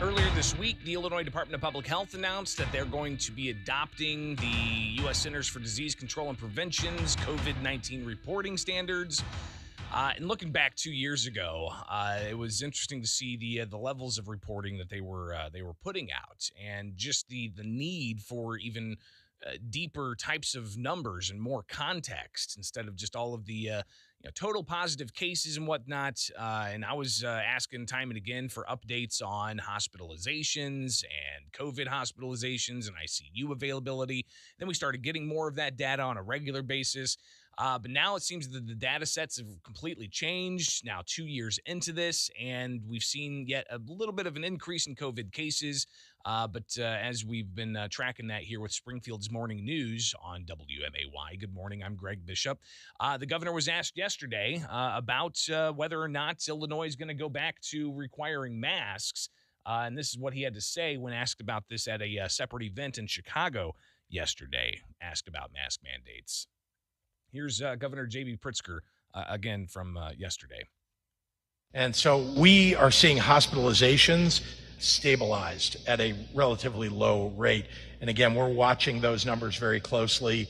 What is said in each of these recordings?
Earlier this week, the Illinois Department of Public Health announced that they're going to be adopting the U.S. Centers for Disease Control and Prevention's COVID 19 reporting standards. Uh, and looking back two years ago, uh, it was interesting to see the uh, the levels of reporting that they were uh, they were putting out, and just the the need for even uh, deeper types of numbers and more context instead of just all of the uh, you know, total positive cases and whatnot. Uh, and I was uh, asking time and again for updates on hospitalizations and COVID hospitalizations and ICU availability. Then we started getting more of that data on a regular basis. Uh, but now it seems that the data sets have completely changed now, two years into this, and we've seen yet a little bit of an increase in COVID cases. Uh, but uh, as we've been uh, tracking that here with Springfield's Morning News on WMAY, good morning. I'm Greg Bishop. Uh, the governor was asked yesterday uh, about whether or not Illinois is going to go back to requiring masks. and this is what he had to say when asked about this at a separate event in Chicago yesterday, asked about mask mandates. Here's uh, Governor J.B. Pritzker uh, again from uh, yesterday. And so we are seeing hospitalizations stabilized at a relatively low rate. And again, we're watching those numbers very closely.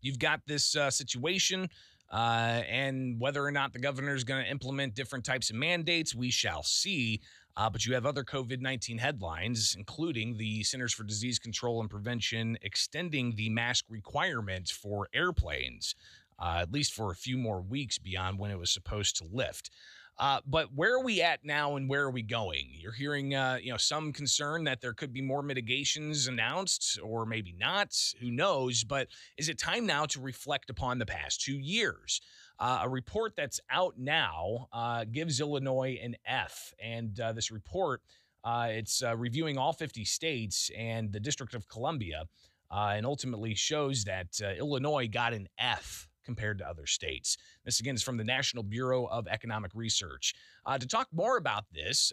You've got this uh, situation. Uh, and whether or not the governor is going to implement different types of mandates, we shall see. Uh, but you have other COVID 19 headlines, including the Centers for Disease Control and Prevention extending the mask requirement for airplanes, uh, at least for a few more weeks beyond when it was supposed to lift. Uh, but where are we at now and where are we going? You're hearing, uh, you know, some concern that there could be more mitigations announced or maybe not. Who knows? But is it time now to reflect upon the past two years? Uh, a report that's out now uh, gives Illinois an F, and uh, this report uh, it's reviewing all 50 states and the District of Columbia, and ultimately shows that Illinois got an F compared to other states. This again is from the National Bureau of Economic Research. to talk more about this,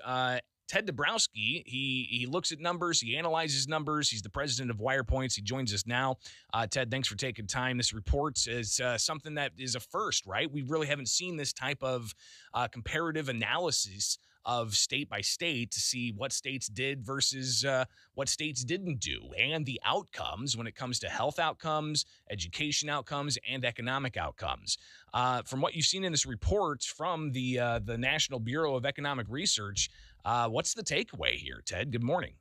Ted Dabrowski, he he looks at numbers, he analyzes numbers. He's the president of WirePoints. He joins us now. Uh, Ted, thanks for taking time. This report is uh, something that is a first, right? We really haven't seen this type of uh, comparative analysis of state by state to see what states did versus uh, what states didn't do and the outcomes when it comes to health outcomes, education outcomes, and economic outcomes. Uh, from what you've seen in this report from the uh, the National Bureau of Economic Research, uh, what's the takeaway here, Ted? Good morning.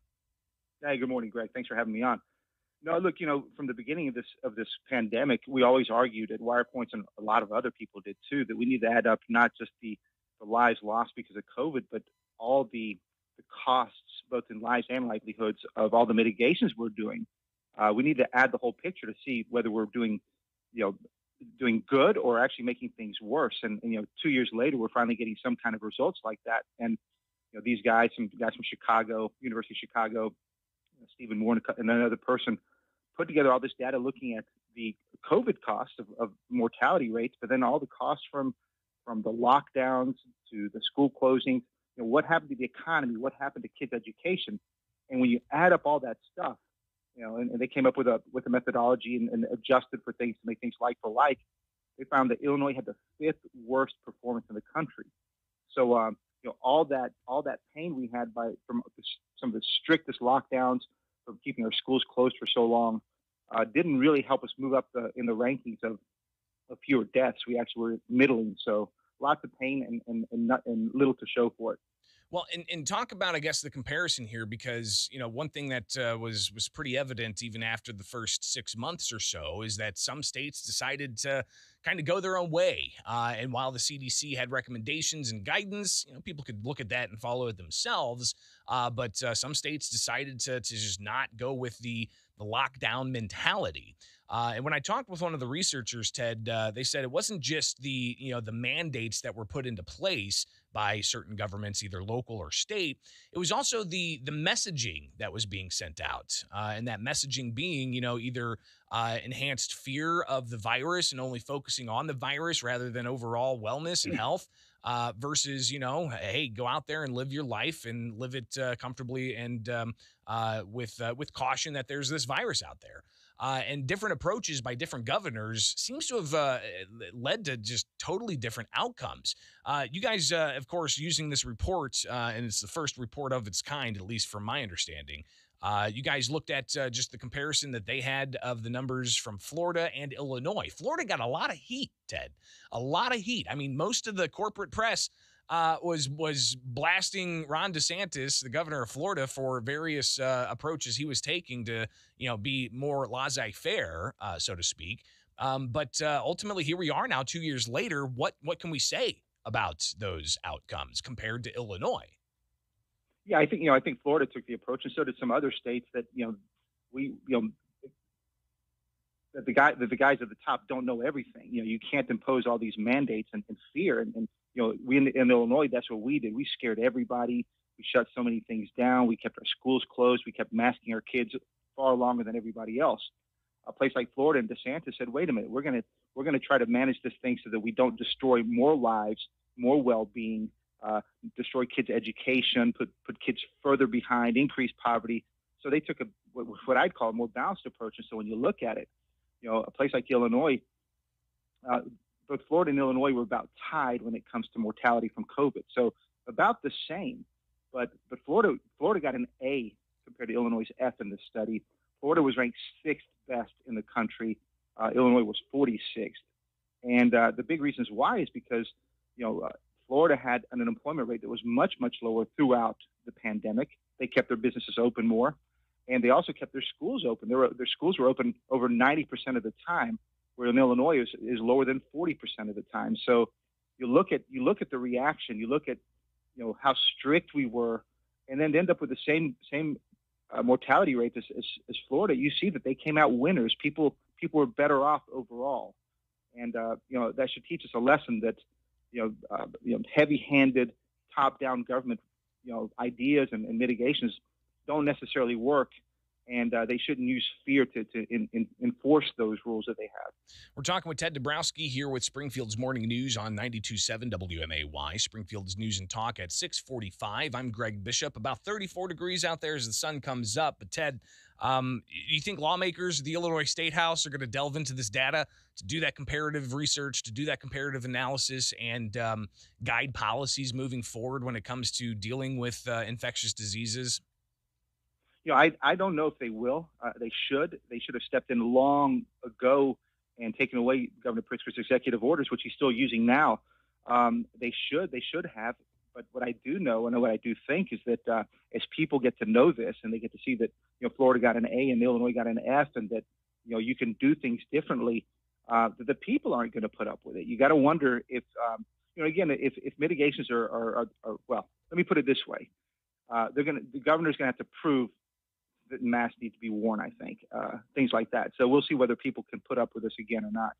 Hey, good morning, Greg. Thanks for having me on. No, look, you know, from the beginning of this of this pandemic, we always argued at WirePoints and a lot of other people did too that we need to add up not just the, the lives lost because of COVID, but all the the costs, both in lives and livelihoods, of all the mitigations we're doing. Uh, we need to add the whole picture to see whether we're doing, you know, doing good or actually making things worse. And, and you know, two years later, we're finally getting some kind of results like that. And you know, these guys, some guys from Chicago, University of Chicago, Stephen Moore and another person put together all this data looking at the COVID costs of, of mortality rates, but then all the costs from from the lockdowns to the school closings. You know, what happened to the economy? What happened to kids' education? And when you add up all that stuff, you know, and, and they came up with a with a methodology and, and adjusted for things to make things like for like. They found that Illinois had the fifth worst performance in the country. So um, you know all that all that pain we had by from some of the strictest lockdowns from keeping our schools closed for so long uh, didn't really help us move up the, in the rankings of, of fewer deaths. We actually were middling, so lots of pain and and, and, not, and little to show for it. Well, and, and talk about, I guess, the comparison here, because you know one thing that uh, was was pretty evident even after the first six months or so is that some states decided to kind of go their own way. Uh, and while the CDC had recommendations and guidance, you know, people could look at that and follow it themselves. Uh, but uh, some states decided to to just not go with the the lockdown mentality. Uh, and when I talked with one of the researchers, Ted, uh, they said it wasn't just the you know the mandates that were put into place by certain governments, either local or state. It was also the the messaging that was being sent out, uh, and that messaging being you know either uh, enhanced fear of the virus and only focusing on the virus rather than overall wellness and health. Uh, versus you know, hey, go out there and live your life and live it uh, comfortably and um, uh, with uh, with caution that there's this virus out there. Uh, and different approaches by different governors seems to have uh, led to just totally different outcomes. You guys, of course, using this report, and it's the first report of its kind, at least from my understanding. Uh, you guys looked at just the comparison that they had of the numbers from Florida and Illinois. Florida got a lot of heat, Ted, a lot of heat. I mean, most of the corporate press uh, was was blasting Ron DeSantis, the governor of Florida, for various uh, approaches he was taking to you know be more laissez-faire, uh, so to speak. Um, but uh, ultimately, here we are now, two years later. What what can we say about those outcomes compared to Illinois? Yeah, I think you know I think Florida took the approach, and so did some other states that you know we you know that the guy that the guys at the top don't know everything. You know, you can't impose all these mandates and, and fear and, and you know, we in, in Illinois, that's what we did. We scared everybody. We shut so many things down. We kept our schools closed. We kept masking our kids far longer than everybody else. A place like Florida and DeSantis said, "Wait a minute, we're gonna we're gonna try to manage this thing so that we don't destroy more lives, more well-being, uh, destroy kids' education, put put kids further behind, increase poverty." So they took a what I'd call a more balanced approach. And so when you look at it, you know, a place like Illinois, uh, both Florida and Illinois were about tied when it comes to mortality from COVID. So about the same. But but Florida Florida got an A compared to Illinois' F in this study. Florida was ranked sixth best in the country. Uh, Illinois was 46th. And uh, the big reasons why is because you know uh, Florida had an unemployment rate that was much much lower throughout the pandemic. They kept their businesses open more, and they also kept their schools open. Their their schools were open over 90% of the time where in Illinois is, is lower than 40% of the time. So you look at you look at the reaction, you look at you know how strict we were, and then end up with the same same uh, mortality rate as, as, as, Florida. You see that they came out winners. People people were better off overall, and uh, you know that should teach us a lesson that you know uh, you know heavy-handed top-down government you know ideas and, and mitigations don't necessarily work and uh, they shouldn't use fear to, to in, in, enforce those rules that they have. We're talking with Ted Dabrowski here with Springfield's Morning News on 92.7 WMAY, Springfield's News and Talk at 645. I'm Greg Bishop. About 34 degrees out there as the sun comes up. But Ted, um, you think lawmakers, the Illinois State House, are going to delve into this data to do that comparative research, to do that comparative analysis, and um, guide policies moving forward when it comes to dealing with uh, infectious diseases? You know, I, I don't know if they will. Uh, they should. They should have stepped in long ago and taken away Governor Pritzker's executive orders, which he's still using now. Um, they should. They should have. But what I do know and what I do think is that uh, as people get to know this and they get to see that you know Florida got an A and Illinois got an F, and that you know you can do things differently, uh, that the people aren't going to put up with it. You got to wonder if um, you know again if, if mitigations are, are, are, are well. Let me put it this way: uh, they're going to the governor's going to have to prove masks need to be worn, I think, uh, things like that. So we'll see whether people can put up with this again or not.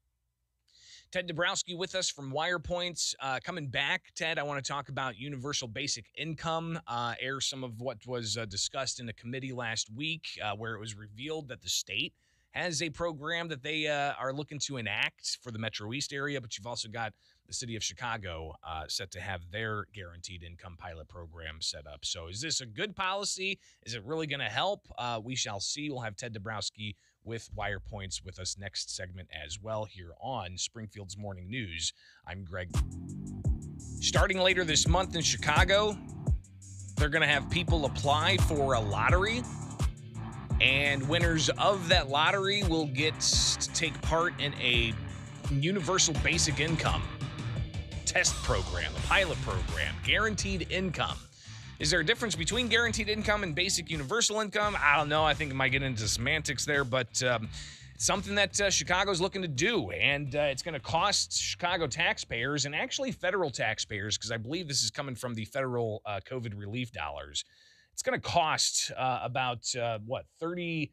Ted Dabrowski with us from WirePoints. Uh, coming back, Ted, I want to talk about universal basic income, uh, air some of what was uh, discussed in the committee last week, uh, where it was revealed that the state has a program that they uh, are looking to enact for the Metro East area, but you've also got the city of Chicago uh, set to have their guaranteed income pilot program set up. So, is this a good policy? Is it really going to help? Uh, we shall see. We'll have Ted Dabrowski with WirePoints with us next segment as well here on Springfield's Morning News. I'm Greg. Starting later this month in Chicago, they're going to have people apply for a lottery. And winners of that lottery will get to take part in a universal basic income test program, a pilot program, guaranteed income. Is there a difference between guaranteed income and basic universal income? I don't know. I think it might get into semantics there, but um, something that uh, Chicago's looking to do, and uh, it's going to cost Chicago taxpayers and actually federal taxpayers, because I believe this is coming from the federal uh, COVID relief dollars. It's going to cost uh, about uh, what thirty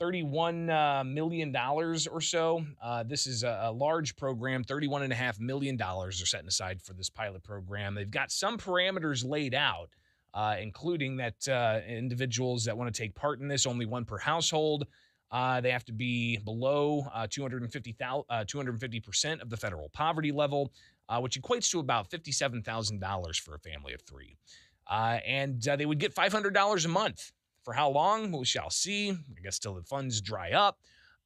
$31 uh, million or so. Uh, this is a, a, large program. $31.5 million are setting aside for this pilot program. They've got some parameters laid out, uh, including that uh, individuals that want to take part in this, only one per household. Uh, they have to be below uh, 250, 250% of the federal poverty level. which equates to about $57,000 for a family of three. Uh, and uh, they would get $500 a month. For how long? We shall see. I guess till the funds dry up.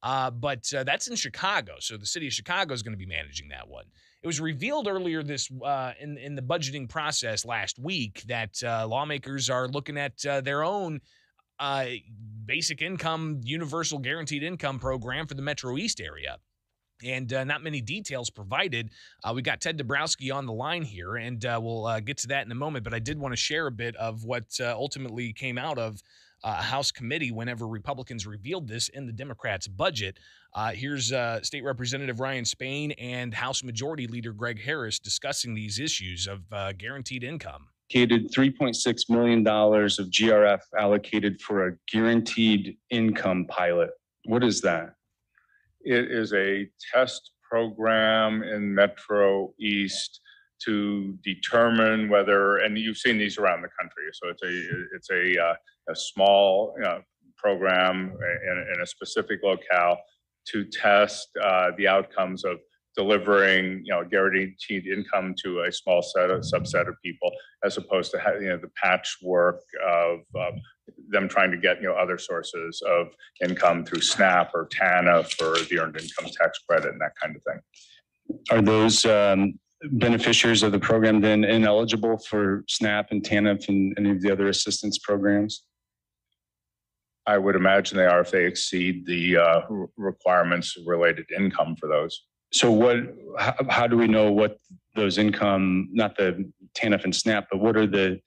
Uh, but uh, that's in Chicago. So the city of Chicago is going to be managing that one. It was revealed earlier this uh, in in the budgeting process last week that uh, lawmakers are looking at uh, their own uh, basic income, universal guaranteed income program for the Metro East area. And uh, not many details provided. Uh, we got Ted Dabrowski on the line here, and we'll get to that in a moment. But I did want to share a bit of what ultimately came out of a House committee whenever Republicans revealed this in the Democrats' budget. Uh, here's uh, State Representative Ryan Spain and House Majority Leader Greg Harris discussing these issues of uh, guaranteed income. $3.6 million of GRF allocated for a guaranteed income pilot. What is that? It is a test program in Metro East to determine whether, and you've seen these around the country. So it's a it's a uh, a small uh, program in, in, a specific locale to test uh, the outcomes of delivering, you know, guaranteed income to a small set of subset of people, as opposed to you know the patchwork of um, them trying to get you know other sources of income through SNAP or TANF or the Earned Income Tax Credit and that kind of thing. Are those um, beneficiaries of the program then ineligible for SNAP and TANF and any of the other assistance programs? I would imagine they are if they exceed the uh, requirements related to income for those. So what, how, how do we know what those income, not the TANF and SNAP, but what are the,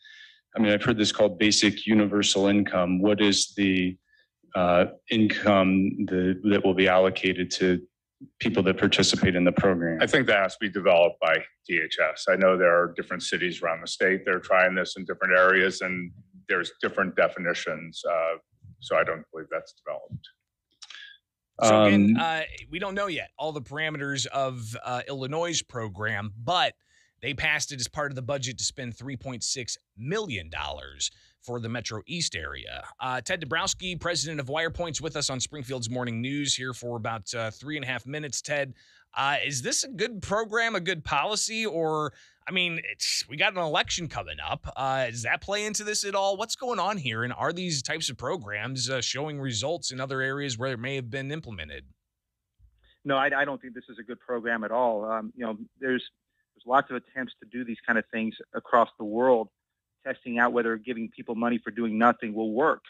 I mean, I've heard this called basic universal income. What is the uh, income the, that will be allocated to people that participate in the program? I think that has to be developed by DHS. I know there are different cities around the state. They're trying this in different areas and there's different definitions. Uh, so I don't believe that's developed. So again, um, uh, we don't know yet all the parameters of uh, Illinois' program, but they passed it as part of the budget to spend 3.6 million dollars for the Metro East area. Uh, Ted Dabrowski, president of WirePoint's, with us on Springfield's Morning News here for about uh, three and a half minutes. Ted, uh, is this a good program, a good policy, or I mean, it's we got an election coming up. Uh, does that play into this at all? What's going on here? And are these types of programs uh, showing results in other areas where it may have been implemented? No, I, I don't think this is a good program at all. Um, you know, there's there's lots of attempts to do these kind of things across the world, testing out whether giving people money for doing nothing will work.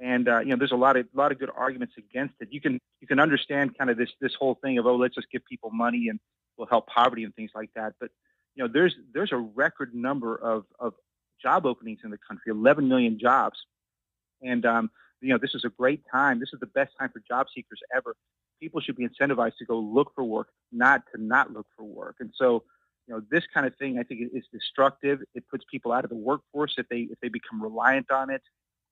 And uh, you know, there's a lot of a lot of good arguments against it. You can you can understand kind of this this whole thing of oh, let's just give people money and we'll help poverty and things like that. But you know, there's there's a record number of of job openings in the country, 11 million jobs, and um, you know, this is a great time. This is the best time for job seekers ever. People should be incentivized to go look for work, not to not look for work. And so, you know, this kind of thing I think is destructive. It puts people out of the workforce if they if they become reliant on it.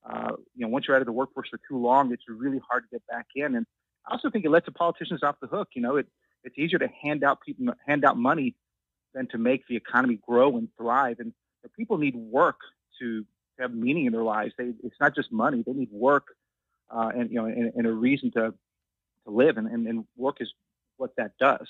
Uh, you know, once you're out of the workforce for too long, it's really hard to get back in. And I also think it lets the politicians off the hook. You know, it it's easier to hand out people hand out money than to make the economy grow and thrive. And people need work to have meaning in their lives. They, it's not just money; they need work, uh, and you know, and, and, a reason to to live. And, and, and, work is what that does.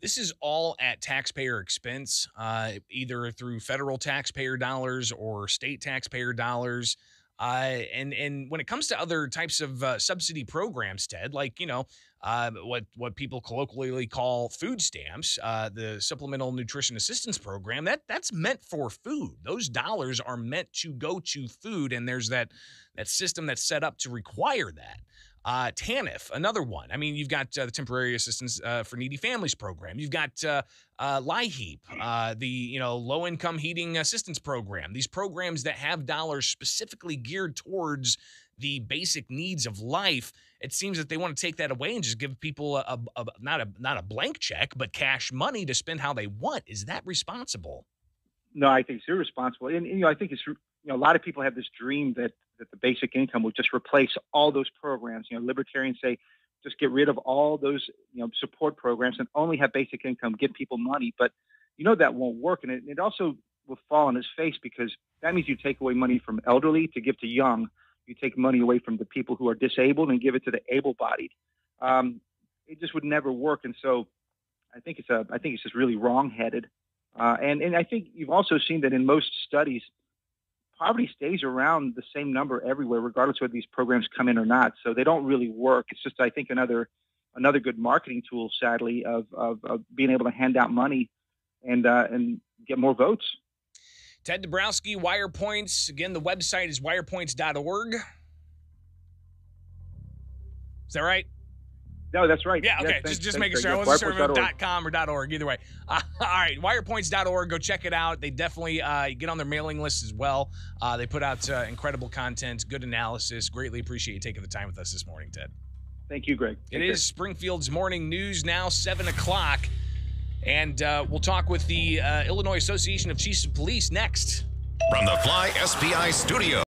This is all at taxpayer expense, uh, either through federal taxpayer dollars or state taxpayer dollars. Uh, and and when it comes to other types of uh, subsidy programs, Ted, like you know uh, what what people colloquially call food stamps, uh, the Supplemental Nutrition Assistance Program, that that's meant for food. Those dollars are meant to go to food, and there's that that system that's set up to require that. Uh, TANF, another one. I mean, you've got uh, the Temporary Assistance uh, for Needy Families program. You've got uh, uh, LIHEAP, uh, the you know Low Income Heating Assistance Program. These programs that have dollars specifically geared towards the basic needs of life. It seems that they want to take that away and just give people a, a, a not a not a blank check, but cash money to spend how they want. Is that responsible? No, I think it's irresponsible. And, and you know, I think it's you know a lot of people have this dream that that the basic income will just replace all those programs. You know, libertarians say just get rid of all those you know support programs and only have basic income, give people money. But you know that won't work, and it, it also will fall on its face because that means you take away money from elderly to give to young. You take money away from the people who are disabled and give it to the able-bodied. Um, it just would never work, and so I think it's a I think it's just really wrong-headed, uh, and and I think you've also seen that in most studies, poverty stays around the same number everywhere, regardless of whether these programs come in or not. So they don't really work. It's just I think another another good marketing tool, sadly, of of, of being able to hand out money and uh, and get more votes. Ted Dabrowski, Wire Points. Again, the website is wirepoints.org. Is that right? No, that's right. Yeah, Yes, okay. thanks- just just thanks, making Greg. sure. I wasn't sure if it .com or .org. Either way. Uh, all right, wirepoints.org. Go check it out. They definitely uh, get on their mailing list as well. Uh, they put out uh, incredible content, good analysis. Greatly appreciate you taking the time with us this morning, Ted. Thank you, Greg. It care. is Springfield's morning news now, 7 o'clock. And uh, we'll talk with the uh, Illinois Association of Chiefs of Police next. From the Fly SPI studio.